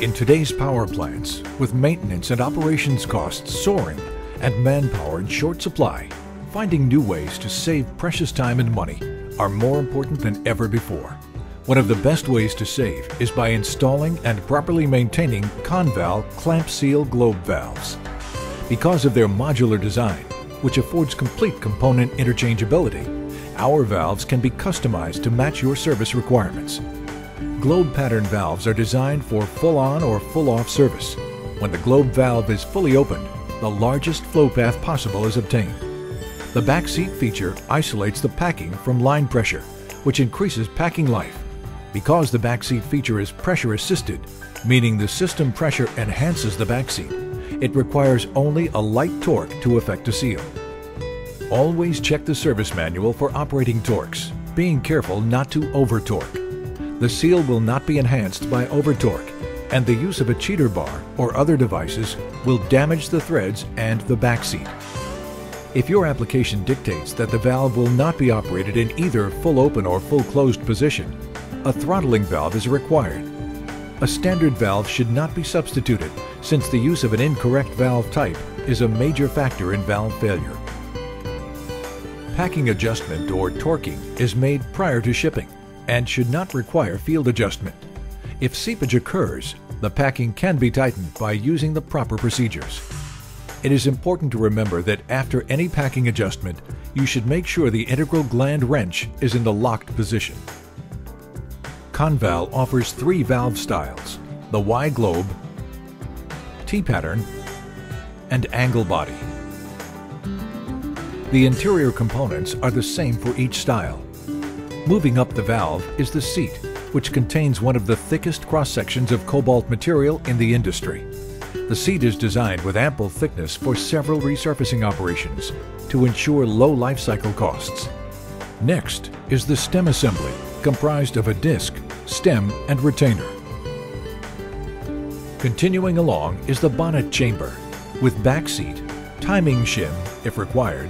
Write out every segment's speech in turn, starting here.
In today's power plants, with maintenance and operations costs soaring and manpower in short supply, finding new ways to save precious time and money are more important than ever before. One of the best ways to save is by installing and properly maintaining Conval clamp seal globe valves. Because of their modular design, which affords complete component interchangeability, our valves can be customized to match your service requirements. Globe pattern valves are designed for full-on or full-off service. When the globe valve is fully opened, the largest flow path possible is obtained. The back seat feature isolates the packing from line pressure, which increases packing life. Because the back seat feature is pressure assisted, meaning the system pressure enhances the back seat, it requires only a light torque to effect a seal. Always check the service manual for operating torques, being careful not to over-torque the seal will not be enhanced by over-torque, and the use of a cheater bar or other devices will damage the threads and the back seat. If your application dictates that the valve will not be operated in either full open or full closed position, a throttling valve is required. A standard valve should not be substituted since the use of an incorrect valve type is a major factor in valve failure. Packing adjustment or torquing is made prior to shipping and should not require field adjustment. If seepage occurs, the packing can be tightened by using the proper procedures. It is important to remember that after any packing adjustment, you should make sure the integral gland wrench is in the locked position. Conval offers three valve styles, the Y globe, T-pattern, and angle body. The interior components are the same for each style. Moving up the valve is the seat, which contains one of the thickest cross-sections of cobalt material in the industry. The seat is designed with ample thickness for several resurfacing operations to ensure low life cycle costs. Next is the stem assembly, comprised of a disc, stem, and retainer. Continuing along is the bonnet chamber, with back seat, timing shim if required,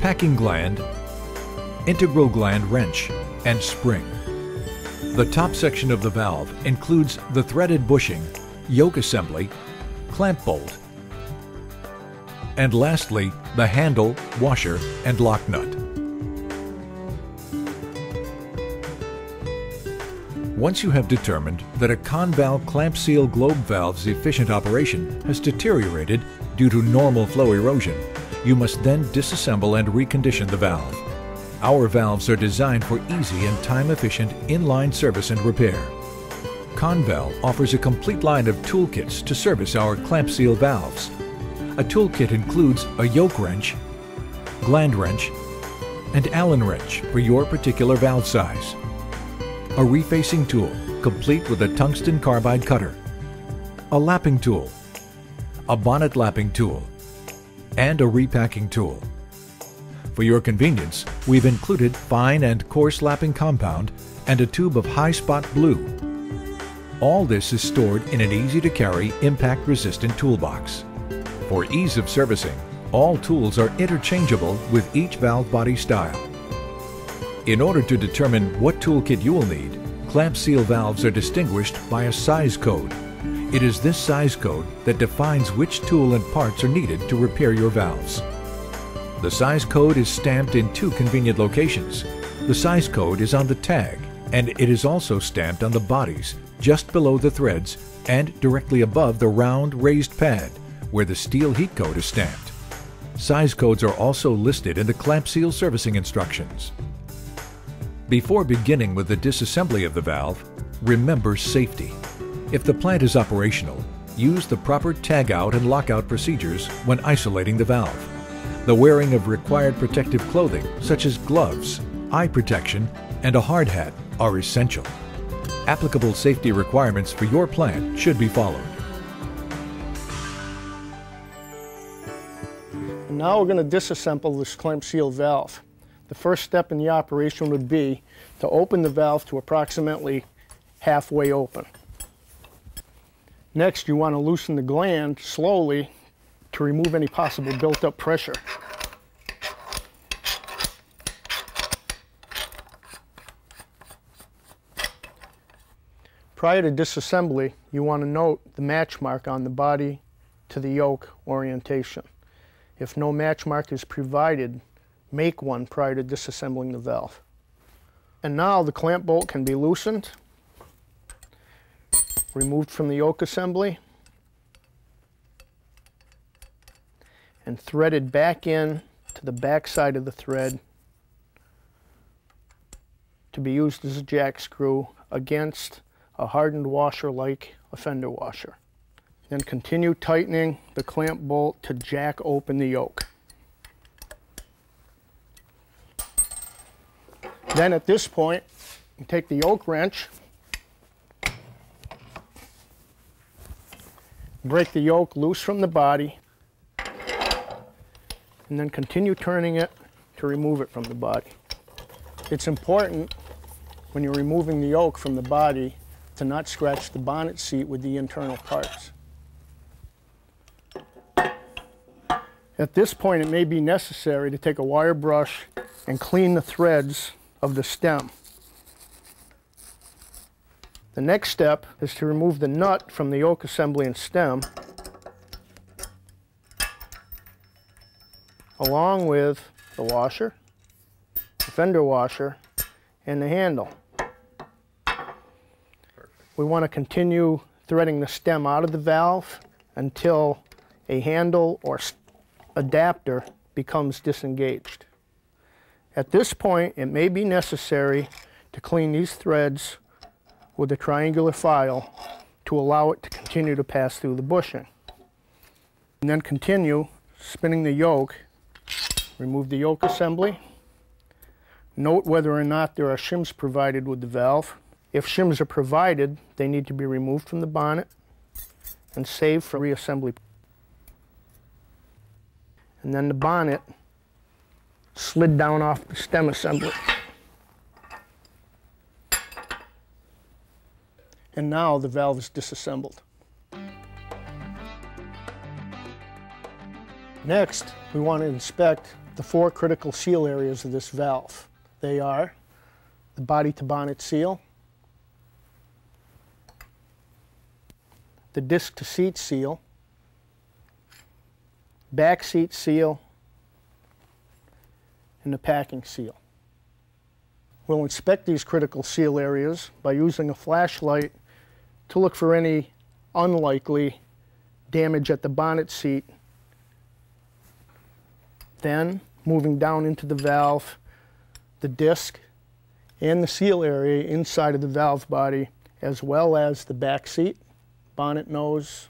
packing gland, integral gland wrench, and spring. The top section of the valve includes the threaded bushing, yoke assembly, clamp bolt, and lastly, the handle, washer, and lock nut. Once you have determined that a Conval clamp seal globe valve's efficient operation has deteriorated due to normal flow erosion, you must then disassemble and recondition the valve. Our valves are designed for easy and time-efficient inline service and repair. Conval offers a complete line of toolkits to service our clamp seal valves. A toolkit includes a yoke wrench, gland wrench, and Allen wrench for your particular valve size. A refacing tool, complete with a tungsten carbide cutter. A lapping tool. A bonnet lapping tool. And a repacking tool. For your convenience, we've included fine and coarse lapping compound and a tube of high spot blue. All this is stored in an easy-to-carry, impact-resistant toolbox. For ease of servicing, all tools are interchangeable with each valve body style. In order to determine what toolkit you will need, clamp seal valves are distinguished by a size code. It is this size code that defines which tool and parts are needed to repair your valves. The size code is stamped in two convenient locations. The size code is on the tag, and it is also stamped on the bodies, just below the threads and directly above the round raised pad, where the steel heat code is stamped. Size codes are also listed in the clamp seal servicing instructions. Before beginning with the disassembly of the valve, remember safety. If the plant is operational, use the proper tag out and lockout procedures when isolating the valve. The wearing of required protective clothing, such as gloves, eye protection, and a hard hat, are essential. Applicable safety requirements for your plant should be followed. Now we're going to disassemble this clamp seal valve. The first step in the operation would be to open the valve to approximately halfway open. Next, you want to loosen the gland slowly to remove any possible built-up pressure. Prior to disassembly, you want to note the match mark on the body to the yoke orientation. If no match mark is provided, make one prior to disassembling the valve. And now the clamp bolt can be loosened, removed from the yoke assembly, and threaded back in to the back side of the thread to be used as a jack screw against a hardened washer like a fender washer. Then continue tightening the clamp bolt to jack open the yoke. Then at this point, you take the yoke wrench, break the yoke loose from the body, and then continue turning it to remove it from the body. It's important when you're removing the yoke from the body to not scratch the bonnet seat with the internal parts. At this point, it may be necessary to take a wire brush and clean the threads of the stem. The next step is to remove the nut from the yoke assembly and stem along with the washer, the fender washer, and the handle. We want to continue threading the stem out of the valve until a handle or adapter becomes disengaged. At this point, it may be necessary to clean these threads with a triangular file to allow it to continue to pass through the bushing. And then continue spinning the yoke Remove the yoke assembly. Note whether or not there are shims provided with the valve. If shims are provided, they need to be removed from the bonnet and saved for reassembly. And then the bonnet slid down off the stem assembly. And now the valve is disassembled. Next, we want to inspect the four critical seal areas of this valve. They are the body to bonnet seal, the disc to seat seal, back seat seal, and the packing seal. We'll inspect these critical seal areas by using a flashlight to look for any unlikely damage at the bonnet seat then moving down into the valve, the disc, and the seal area inside of the valve body, as well as the back seat, bonnet nose,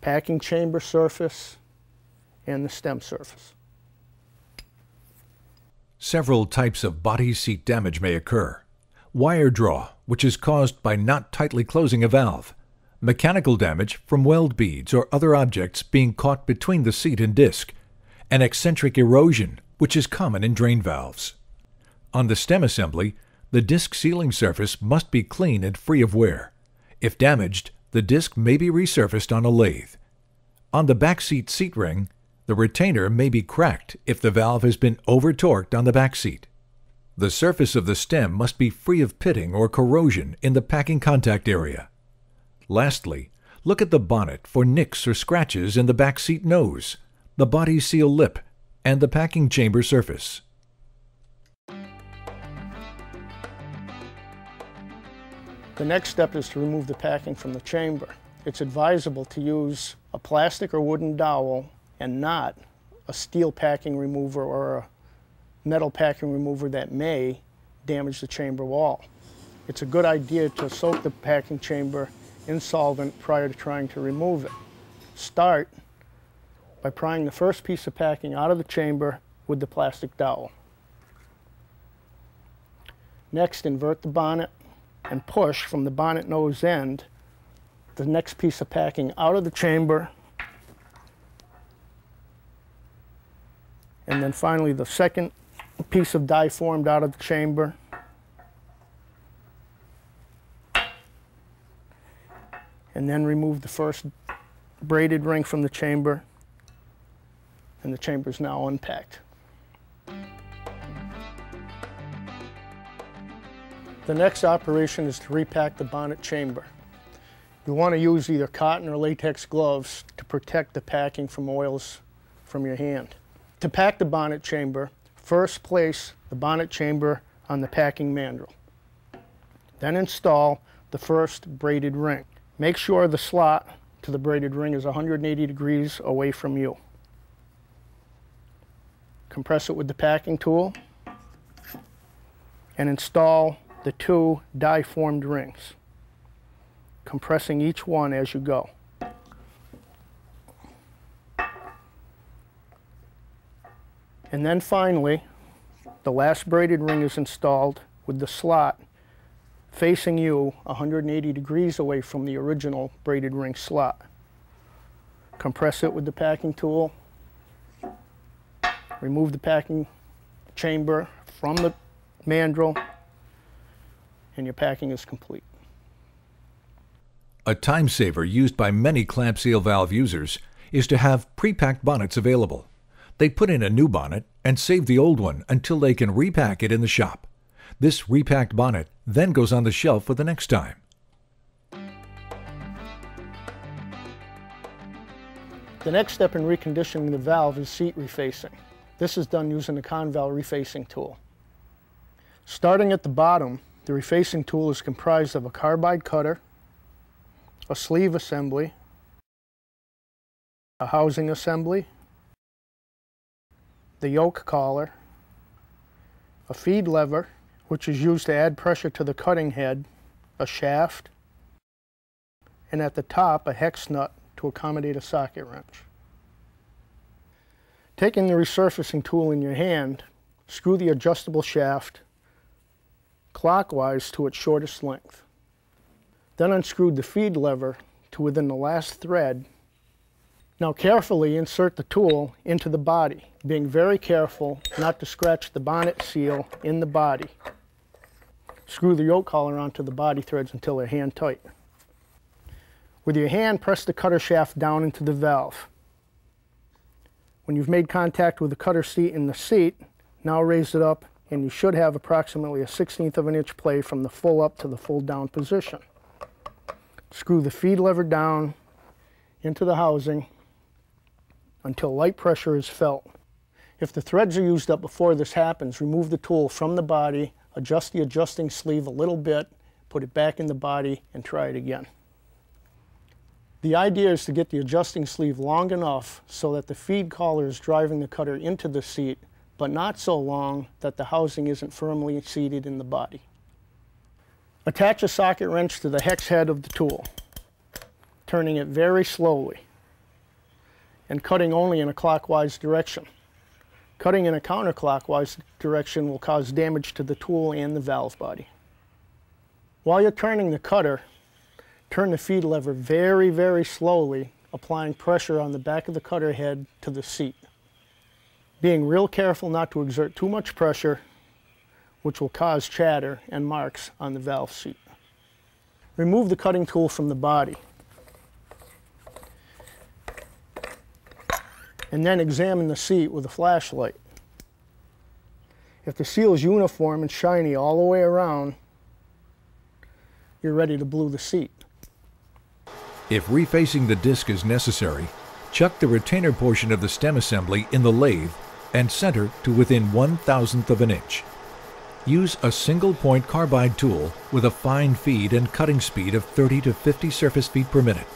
packing chamber surface, and the stem surface. Several types of body seat damage may occur. Wire draw, which is caused by not tightly closing a valve mechanical damage from weld beads or other objects being caught between the seat and disc, and eccentric erosion, which is common in drain valves. On the stem assembly, the disc sealing surface must be clean and free of wear. If damaged, the disc may be resurfaced on a lathe. On the back seat seat ring, the retainer may be cracked if the valve has been over-torqued on the back seat. The surface of the stem must be free of pitting or corrosion in the packing contact area. Lastly, look at the bonnet for nicks or scratches in the back seat nose, the body seal lip, and the packing chamber surface. The next step is to remove the packing from the chamber. It's advisable to use a plastic or wooden dowel and not a steel packing remover or a metal packing remover that may damage the chamber wall. It's a good idea to soak the packing chamber in solvent prior to trying to remove it. Start by prying the first piece of packing out of the chamber with the plastic dowel. Next, invert the bonnet and push from the bonnet nose end the next piece of packing out of the chamber. And then finally the second piece of die formed out of the chamber. and then remove the first braided ring from the chamber and the chamber is now unpacked. The next operation is to repack the bonnet chamber. You want to use either cotton or latex gloves to protect the packing from oils from your hand. To pack the bonnet chamber, first place the bonnet chamber on the packing mandrel. Then install the first braided ring. Make sure the slot to the braided ring is 180 degrees away from you. Compress it with the packing tool and install the two die-formed rings, compressing each one as you go. And then finally, the last braided ring is installed with the slot facing you 180 degrees away from the original braided ring slot. Compress it with the packing tool, remove the packing chamber from the mandrel, and your packing is complete. A time saver used by many clamp seal valve users is to have pre-packed bonnets available. They put in a new bonnet and save the old one until they can repack it in the shop. This repacked bonnet then goes on the shelf for the next time. The next step in reconditioning the valve is seat refacing. This is done using the Conval refacing tool. Starting at the bottom, the refacing tool is comprised of a carbide cutter, a sleeve assembly, a housing assembly, the yoke collar, a feed lever, which is used to add pressure to the cutting head, a shaft, and at the top a hex nut to accommodate a socket wrench. Taking the resurfacing tool in your hand, screw the adjustable shaft clockwise to its shortest length. Then unscrewed the feed lever to within the last thread. Now carefully insert the tool into the body, being very careful not to scratch the bonnet seal in the body. Screw the yoke collar onto the body threads until they're hand tight. With your hand, press the cutter shaft down into the valve. When you've made contact with the cutter seat in the seat, now raise it up and you should have approximately a 16th of an inch play from the full up to the full down position. Screw the feed lever down into the housing until light pressure is felt. If the threads are used up before this happens, remove the tool from the body, adjust the adjusting sleeve a little bit, put it back in the body, and try it again. The idea is to get the adjusting sleeve long enough so that the feed collar is driving the cutter into the seat but not so long that the housing isn't firmly seated in the body. Attach a socket wrench to the hex head of the tool, turning it very slowly and cutting only in a clockwise direction. Cutting in a counterclockwise direction will cause damage to the tool and the valve body. While you're turning the cutter, turn the feed lever very, very slowly, applying pressure on the back of the cutter head to the seat being real careful not to exert too much pressure, which will cause chatter and marks on the valve seat. Remove the cutting tool from the body. And then examine the seat with a flashlight. If the seal is uniform and shiny all the way around, you're ready to blue the seat. If refacing the disc is necessary, chuck the retainer portion of the stem assembly in the lathe and center to within one thousandth of an inch. Use a single point carbide tool with a fine feed and cutting speed of 30 to 50 surface feet per minute.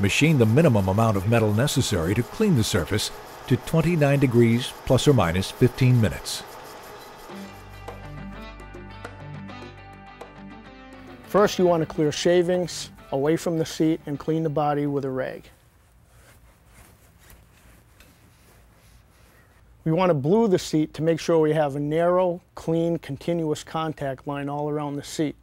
Machine the minimum amount of metal necessary to clean the surface to 29 degrees plus or minus 15 minutes. First you want to clear shavings away from the seat and clean the body with a rag. We want to blue the seat to make sure we have a narrow, clean, continuous contact line all around the seat.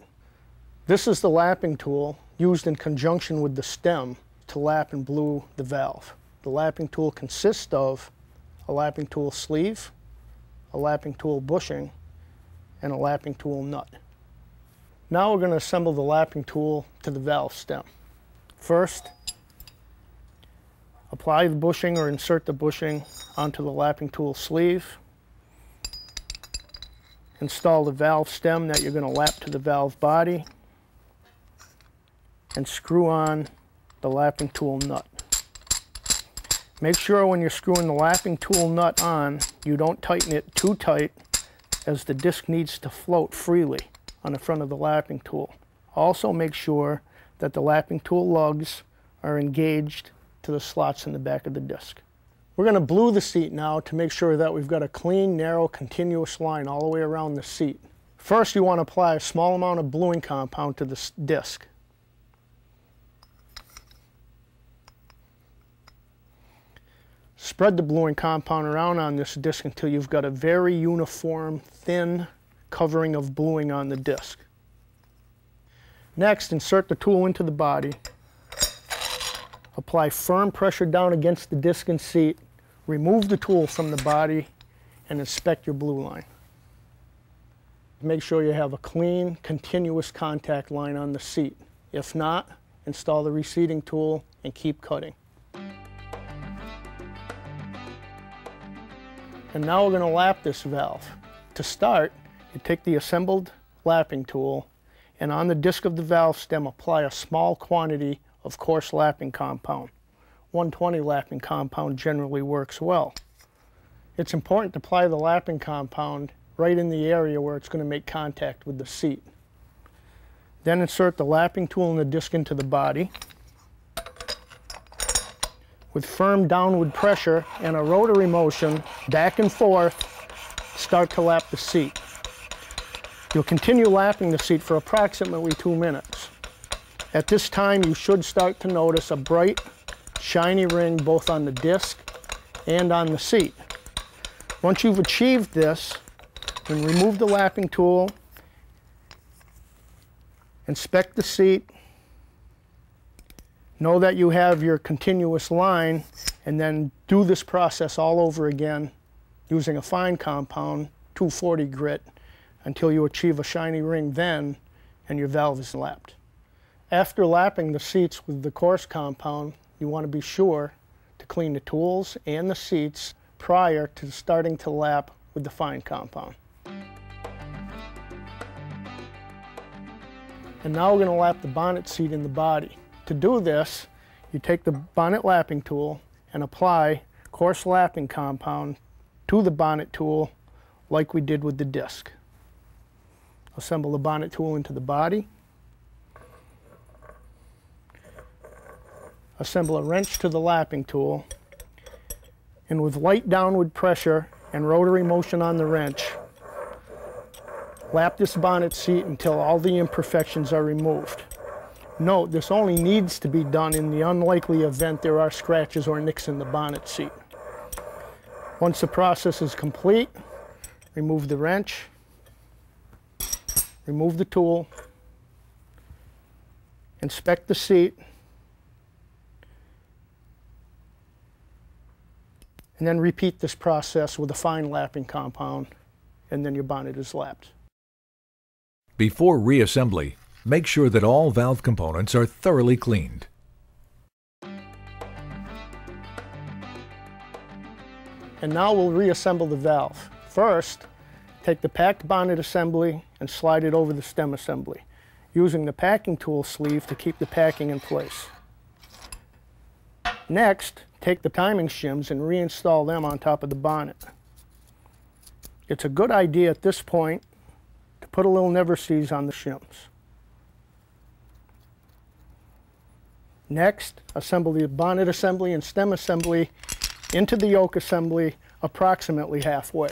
This is the lapping tool used in conjunction with the stem to lap and blue the valve. The lapping tool consists of a lapping tool sleeve, a lapping tool bushing, and a lapping tool nut. Now we're going to assemble the lapping tool to the valve stem. First, Apply the bushing or insert the bushing onto the lapping tool sleeve install the valve stem that you're going to lap to the valve body and screw on the lapping tool nut. Make sure when you're screwing the lapping tool nut on, you don't tighten it too tight as the disc needs to float freely on the front of the lapping tool. Also make sure that the lapping tool lugs are engaged to the slots in the back of the disc. We're going to blue the seat now to make sure that we've got a clean, narrow, continuous line all the way around the seat. First, you want to apply a small amount of bluing compound to the disc. Spread the bluing compound around on this disc until you've got a very uniform, thin covering of bluing on the disc. Next, insert the tool into the body. Apply firm pressure down against the disc and seat. Remove the tool from the body and inspect your blue line. Make sure you have a clean, continuous contact line on the seat. If not, install the reseating tool and keep cutting. And now we're going to lap this valve. To start, you take the assembled lapping tool and on the disc of the valve stem apply a small quantity of coarse lapping compound. 120 lapping compound generally works well. It's important to apply the lapping compound right in the area where it's going to make contact with the seat. Then insert the lapping tool and the disc into the body. With firm downward pressure and a rotary motion back and forth, start to lap the seat. You'll continue lapping the seat for approximately two minutes. At this time, you should start to notice a bright, shiny ring both on the disc and on the seat. Once you've achieved this, then remove the lapping tool, inspect the seat, know that you have your continuous line, and then do this process all over again using a fine compound, 240 grit, until you achieve a shiny ring then and your valve is lapped. After lapping the seats with the coarse compound, you want to be sure to clean the tools and the seats prior to starting to lap with the fine compound. And now we're going to lap the bonnet seat in the body. To do this, you take the bonnet lapping tool and apply coarse lapping compound to the bonnet tool like we did with the disc. Assemble the bonnet tool into the body. Assemble a wrench to the lapping tool. And with light downward pressure and rotary motion on the wrench, lap this bonnet seat until all the imperfections are removed. Note, this only needs to be done in the unlikely event there are scratches or nicks in the bonnet seat. Once the process is complete, remove the wrench remove the tool, inspect the seat, and then repeat this process with a fine lapping compound, and then your bonnet is lapped. Before reassembly, make sure that all valve components are thoroughly cleaned. And now we'll reassemble the valve. First, Take the packed bonnet assembly and slide it over the stem assembly, using the packing tool sleeve to keep the packing in place. Next, take the timing shims and reinstall them on top of the bonnet. It's a good idea at this point to put a little never seize on the shims. Next, assemble the bonnet assembly and stem assembly into the yoke assembly approximately halfway.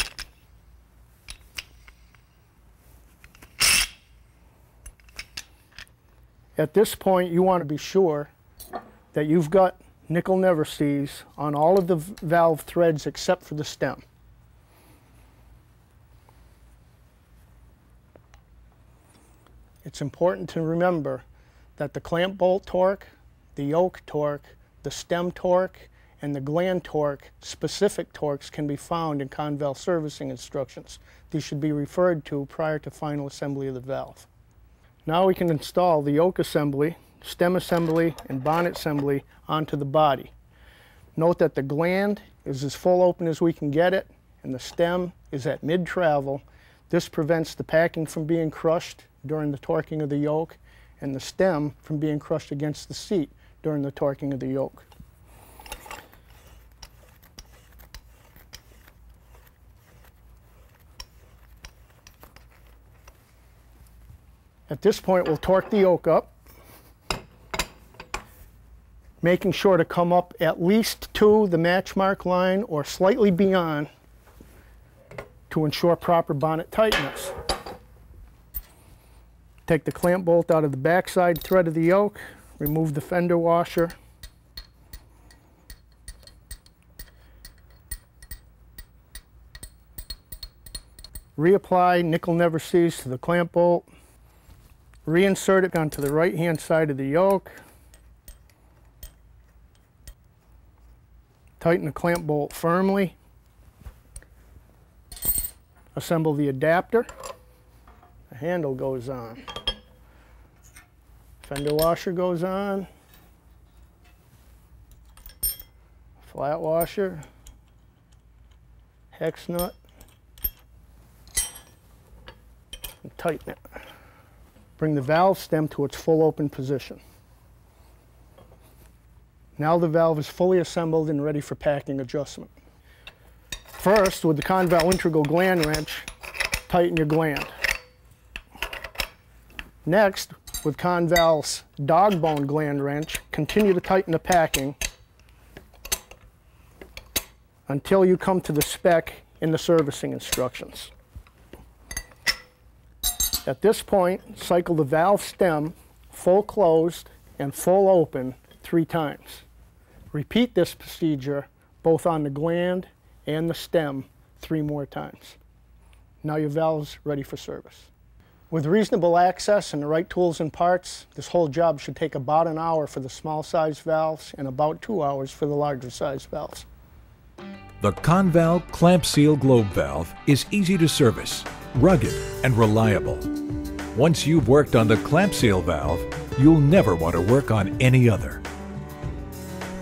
At this point, you want to be sure that you've got nickel never seize on all of the valve threads except for the stem. It's important to remember that the clamp bolt torque, the yoke torque, the stem torque, and the gland torque specific torques can be found in conval servicing instructions. These should be referred to prior to final assembly of the valve. Now we can install the yoke assembly, stem assembly, and bonnet assembly onto the body. Note that the gland is as full open as we can get it, and the stem is at mid-travel. This prevents the packing from being crushed during the torquing of the yoke and the stem from being crushed against the seat during the torquing of the yoke. At this point, we'll torque the yoke up, making sure to come up at least to the match mark line or slightly beyond to ensure proper bonnet tightness. Take the clamp bolt out of the backside thread of the yoke, remove the fender washer, reapply nickel never to the clamp bolt, reinsert it onto the right hand side of the yoke, tighten the clamp bolt firmly, assemble the adapter, the handle goes on, fender washer goes on, flat washer, hex nut, and tighten it. Bring the valve stem to its full open position. Now the valve is fully assembled and ready for packing adjustment. First, with the Conval integral gland wrench, tighten your gland. Next, with Conval's dog bone gland wrench, continue to tighten the packing until you come to the spec in the servicing instructions. At this point, cycle the valve stem full closed and full open three times. Repeat this procedure both on the gland and the stem three more times. Now your valve's ready for service. With reasonable access and the right tools and parts, this whole job should take about an hour for the small size valves and about two hours for the larger size valves. The Conval Clamp Seal Globe Valve is easy to service, rugged, and reliable. Once you've worked on the clamp seal valve, you'll never want to work on any other.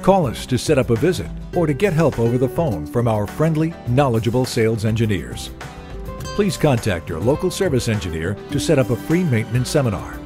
Call us to set up a visit or to get help over the phone from our friendly, knowledgeable sales engineers. Please contact your local service engineer to set up a free maintenance seminar.